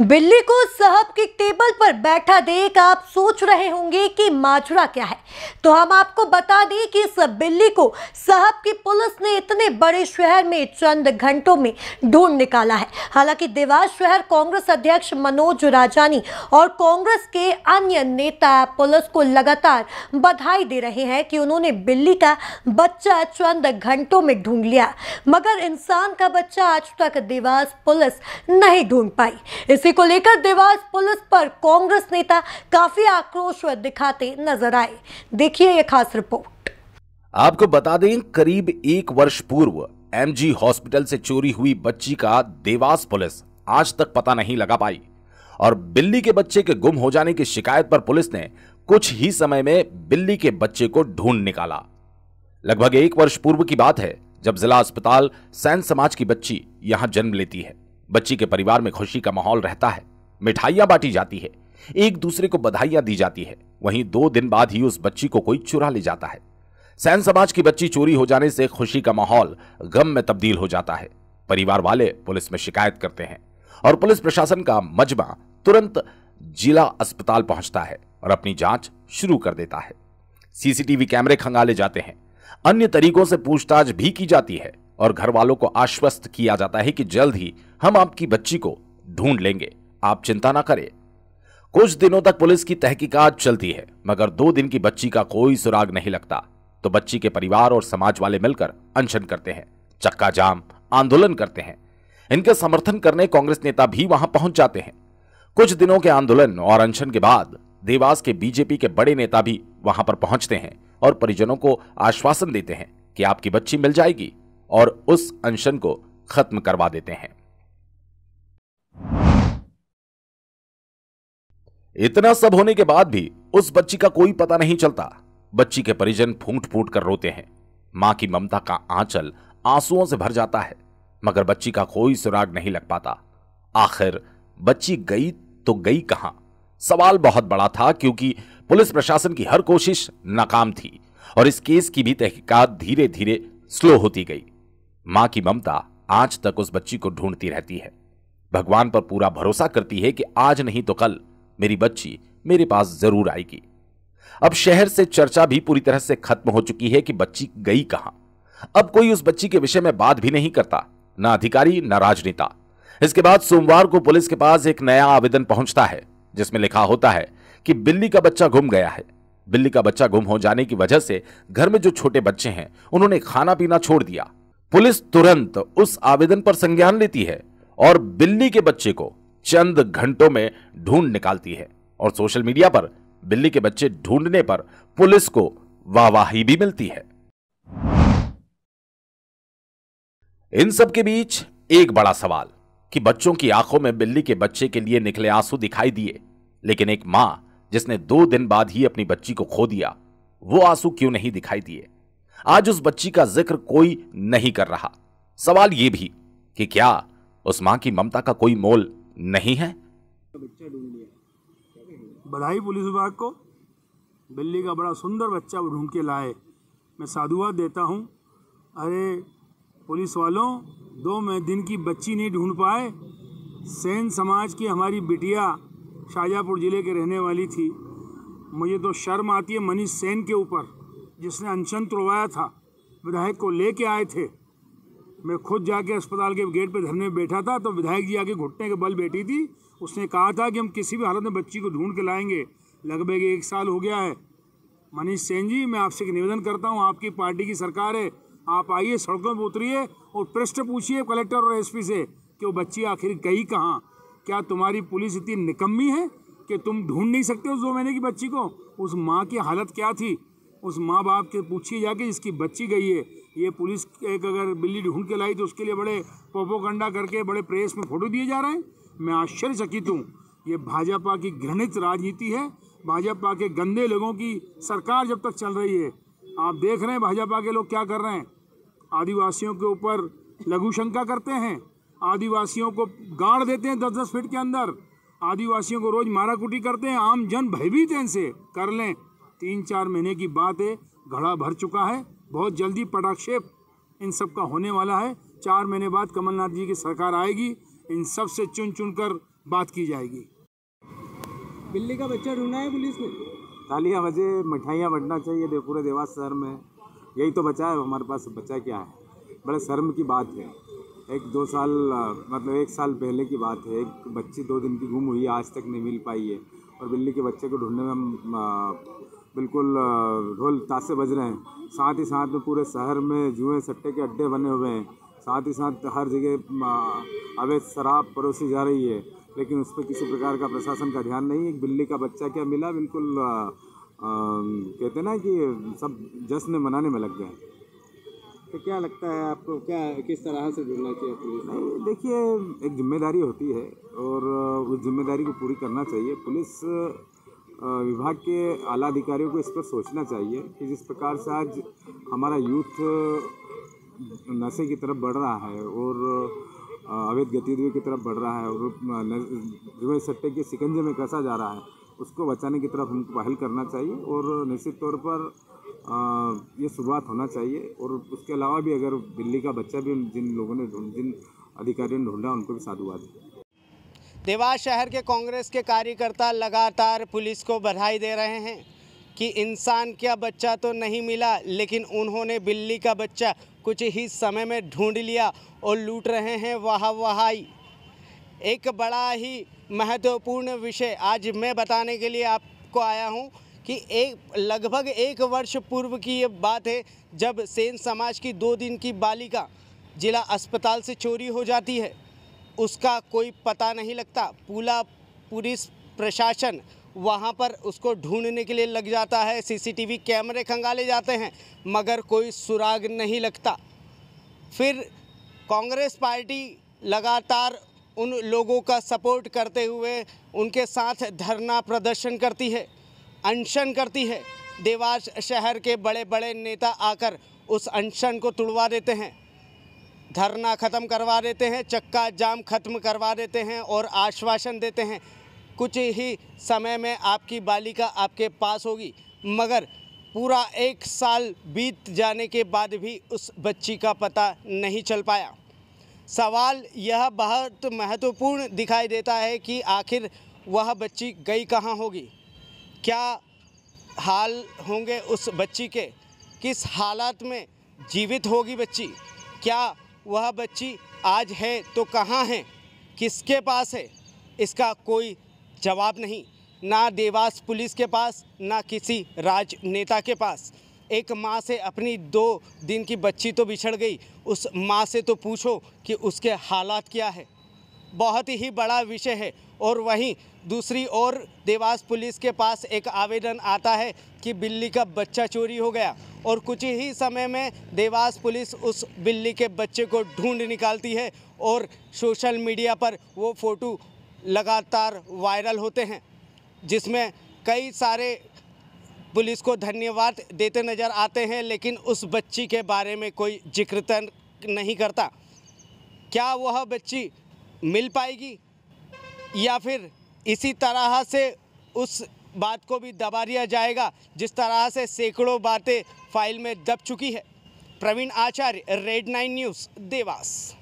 बिल्ली को साहब की टेबल पर बैठा देख आप सोच रहे होंगे कि माजरा क्या है। तो हम आपको बता दें कि इस बिल्ली को साहब की पुलिस ने इतने बड़े शहर में चंद घंटों में ढूंढ निकाला है। हालाँकि देवास शहर कांग्रेस अध्यक्ष मनोज राजानी और कांग्रेस के अन्य नेता पुलिस को लगातार बधाई दे रहे हैं कि उन्होंने बिल्ली का बच्चा चंद घंटों में ढूंढ लिया। मगर इंसान का बच्चा आज तक देवास पुलिस नहीं ढूंढ पाई। इसी को लेकर देवास पुलिस पर कांग्रेस नेता काफ़ी आक्रोश दिखाते नज़र आए। देखिए ये खास रिपोर्ट। आपको बता दें, करीब एक वर्ष पूर्व एमजी हॉस्पिटल से चोरी हुई बच्ची का देवास पुलिस आज तक पता नहीं लगा पाई और बिल्ली के बच्चे के गुम हो जाने की शिकायत पर पुलिस ने कुछ ही समय में बिल्ली के बच्चे को ढूंढ निकाला। लगभग एक वर्ष पूर्व की बात है, जब जिला अस्पताल सैन समाज की बच्ची यहाँ जन्म लेती है। बच्ची के परिवार में खुशी का माहौल रहता है। मिठाइयाँ बांटी जाती है। एक दूसरे को बधाइयाँ दी जाती है। वहीं दो दिन बाद ही उस बच्ची को कोई चुरा ले जाता है। सैन समाज की बच्ची चोरी हो जाने से खुशी का माहौल गम में तब्दील हो जाता है। परिवार वाले पुलिस में शिकायत करते हैं और पुलिस प्रशासन का मजमा तुरंत जिला अस्पताल पहुँचता है और अपनी जाँच शुरू कर देता है। सीसीटीवी कैमरे खंगाले जाते हैं। अन्य तरीकों से पूछताछ भी की जाती है। और घर वालों को आश्वस्त किया जाता है कि जल्द ही हम आपकी बच्ची को ढूंढ लेंगे। आप चिंता ना करें। कुछ दिनों तक पुलिस की तहकीकात चलती है, मगर दो दिन की बच्ची का कोई सुराग नहीं लगता। तो बच्ची के परिवार और समाज वाले मिलकर अनशन करते हैं चक्का जाम आंदोलन करते हैं। इनके समर्थन करने कांग्रेस नेता भी वहाँ पहुँच जाते हैं। कुछ दिनों के आंदोलन और अनशन के बाद देवास के बीजेपी के बड़े नेता भी वहाँ पर पहुँचते हैं और परिजनों को आश्वासन देते हैं कि आपकी बच्ची मिल जाएगी। और उस अनशन को खत्म करवा देते हैं। इतना सब होने के बाद भी उस बच्ची का कोई पता नहीं चलता। बच्ची के परिजन फूट फूट कर रोते हैं। माँ की ममता का आंचल आंसुओं से भर जाता है, मगर बच्ची का कोई सुराग नहीं लग पाता। आखिर बच्ची गई तो गई कहाँ? सवाल बहुत बड़ा था क्योंकि पुलिस प्रशासन की हर कोशिश नाकाम थी और इस केस की भी तहकीकात धीरे धीरे स्लो होती गई। माँ की ममता आज तक उस बच्ची को ढूंढती रहती है। भगवान पर पूरा भरोसा करती है कि आज नहीं तो कल मेरी बच्ची मेरे पास ज़रूर आएगी। अब शहर से चर्चा भी पूरी तरह से खत्म हो चुकी है कि बच्ची गई कहाँ। अब कोई उस बच्ची के विषय में बात भी नहीं करता, ना अधिकारी, ना राजनेता। इसके बाद सोमवार को पुलिस के पास एक नया आवेदन पहुँचता है, जिसमें लिखा होता है कि बिल्ली का बच्चा गुम गया है। बिल्ली का बच्चा गुम हो जाने की वजह से घर में जो छोटे बच्चे हैं, उन्होंने खाना पीना छोड़ दिया। पुलिस तुरंत उस आवेदन पर संज्ञान लेती है और बिल्ली के बच्चे को चंद घंटों में ढूंढ निकालती है और सोशल मीडिया पर बिल्ली के बच्चे ढूँढने पर पुलिस को वाहवाही भी मिलती है। इन सब के बीच एक बड़ा सवाल कि बच्चों की आँखों में बिल्ली के बच्चे के लिए निकले आँसू दिखाई दिए, लेकिन एक माँ जिसने दो दिन बाद ही अपनी बच्ची को खो दिया, वो आँसू क्यों नहीं दिखाई दिए? आज उस बच्ची का ज़िक्र कोई नहीं कर रहा। सवाल यह भी कि क्या उस माँ की ममता का कोई मोल नहीं है? बधाई पुलिस विभाग को। बिल्ली का बड़ा सुंदर बच्चा वो ढूंढ के लाए। मैं साधुवाद देता हूँ। अरे पुलिस वालों, दो में दिन की बच्ची नहीं ढूंढ पाए। सेन समाज की हमारी बिटिया शाहजहाँपुर ज़िले के रहने वाली थी। मुझे तो शर्म आती है मनीष सेन के ऊपर। जिसने अनशन तुड़वाया था, विधायक को लेके आए थे। मैं खुद जाके अस्पताल के गेट पे धरने में बैठा था तो विधायक जी आके घुटने के बल बैठी थी। उसने कहा था कि हम किसी भी हालत में बच्ची को ढूंढ के लाएँगे। लगभग एक साल हो गया है। मनीष सेन जी, मैं आपसे एक निवेदन करता हूँ, आपकी पार्टी की सरकार है। आप आइए, सड़कों पर उतरिए और प्रश्न पूछिए कलेक्टर और एसपी से कि वो बच्ची आखिर गई कहाँ? क्या तुम्हारी पुलिस इतनी निकम्मी है कि तुम ढूंढ नहीं सकते उस दो महीने की बच्ची को? उस माँ की हालत क्या थी? उस माँ बाप के पूछिए जाके जिसकी बच्ची गई है। ये पुलिस एक अगर बिल्ली ढूंढ के लाई तो उसके लिए बड़े पोपोकंडा करके बड़े प्रेस में फ़ोटो दिए जा रहे हैं। मैं आश्चर्यचकित हूँ। ये भाजपा की घृणित राजनीति है। भाजपा के गंदे लोगों की सरकार जब तक चल रही है, आप देख रहे हैं भाजपा के लोग क्या कर रहे हैं। आदिवासियों के ऊपर लघु शंका करते हैं। आदिवासियों को गाड़ देते हैं दस दस फीट के अंदर। आदिवासियों को रोज मारा कुटी करते हैं। आम जन भयभीत हैं इनसे। कर लें। तीन चार महीने की बात है घड़ा भर चुका है बहुत जल्दी पटाक्षेप इन सब का होने वाला है। चार महीने बाद कमलनाथ जी की सरकार आएगी इन सबसे चुन चुन कर बात की जाएगी। बिल्ली का बच्चा ढूंढा है पुलिस ने? तालियाँ बजे मिठाइयाँ बंटना चाहिए दे पूरे देवास शहर में। यही तो बचा है हमारे पास बचा क्या है? बड़े शर्म की बात है। एक दो साल मतलब एक साल पहले की बात है एक बच्ची दो दिन की गुम हुई है आज तक नहीं मिल पाई है। और बिल्ली के बच्चे को ढूँढने में हम बिल्कुल ढोल तासे बज रहे हैं। साथ ही साथ में पूरे शहर में जुए सट्टे के अड्डे बने हुए हैं। साथ ही साथ हर जगह अवैध शराब परोसी जा रही है। लेकिन उस पर किसी प्रकार का प्रशासन का ध्यान नहीं एक बिल्ली का बच्चा क्या मिला? बिल्कुल अ, अ, कहते ना कि सब जश्न मनाने में लग गए तो क्या लगता है आपको क्या किस तरह से जुड़ना चाहिए पुलिस नहीं देखिए एक ज़िम्मेदारी होती है और उस ज़िम्मेदारी को पूरी करना चाहिए। पुलिस विभाग के आला अधिकारियों को इस पर सोचना चाहिए कि जिस प्रकार से आज हमारा यूथ नशे की तरफ़ बढ़ रहा है और अवैध गतिविधियों की तरफ़ बढ़ रहा है और जुए सट्टे के शिकंजे में कसा जा रहा है, उसको बचाने की तरफ़ हमको पहल करना चाहिए और निश्चित तौर पर ये शुरुआत होना चाहिए और उसके अलावा भी अगर दिल्ली का बच्चा भी जिन लोगों ने जिन अधिकारियों ने ढूंढा उनको भी साधुवाद। देवास शहर के कांग्रेस के कार्यकर्ता लगातार पुलिस को बधाई दे रहे हैं कि इंसान का बच्चा तो नहीं मिला, लेकिन उन्होंने बिल्ली का बच्चा कुछ ही समय में ढूंढ लिया और लूट रहे हैं वाह वहाई एक बड़ा ही महत्वपूर्ण विषय आज मैं बताने के लिए आपको आया हूँ कि एक, लगभग एक वर्ष पूर्व की ये बात है, जब सेन समाज की दो दिन की बालिका जिला अस्पताल से चोरी हो जाती है। उसका कोई पता नहीं लगता। पूरा पुलिस प्रशासन वहाँ पर उसको ढूँढने के लिए लग जाता है। सीसीटीवी कैमरे खंगाले जाते हैं, मगर कोई सुराग नहीं लगता। फिर कांग्रेस पार्टी लगातार उन लोगों का सपोर्ट करते हुए उनके साथ धरना प्रदर्शन करती है, अनशन करती है। देवास शहर के बड़े बड़े नेता आकर उस अनशन को तुड़वा देते हैं। धरना ख़त्म करवा देते हैं, चक्का जाम खत्म करवा देते हैं और आश्वासन देते हैं। कुछ ही समय में आपकी बालिका आपके पास होगी, मगर पूरा एक साल बीत जाने के बाद भी उस बच्ची का पता नहीं चल पाया। सवाल यह बहुत महत्वपूर्ण दिखाई देता है कि आखिर वह बच्ची गई कहाँ होगी? क्या हाल होंगे उस बच्ची के? किस हालात में जीवित होगी बच्ची? क्या वह बच्ची, आज है तो कहाँ है? किसके पास है? इसका कोई जवाब नहीं। ना देवास पुलिस के पास, ना किसी राजनेता के पास। एक माँ से अपनी दो दिन की बच्ची तो बिछड़ गई। उस माँ से तो पूछो कि उसके हालात क्या है? बहुत ही बड़ा विषय है। और वहीं दूसरी ओर देवास पुलिस के पास एक आवेदन आता है कि बिल्ली का बच्चा चोरी हो गया। और कुछ ही समय में देवास पुलिस उस बिल्ली के बच्चे को ढूंढ निकालती है और सोशल मीडिया पर वो फ़ोटो लगातार वायरल होते हैं, जिसमें कई सारे पुलिस को धन्यवाद देते नज़र आते हैं, लेकिन उस बच्ची के बारे में कोई ज़िक्र नहीं करता। क्या वह बच्ची मिल पाएगी? या फिर इसी तरह से उस बात को भी दबा दिया जाएगा, जिस तरह से सैकड़ों बातें फ़ाइल में दब चुकी है। Praveen Acharya, red nine news, Dewas.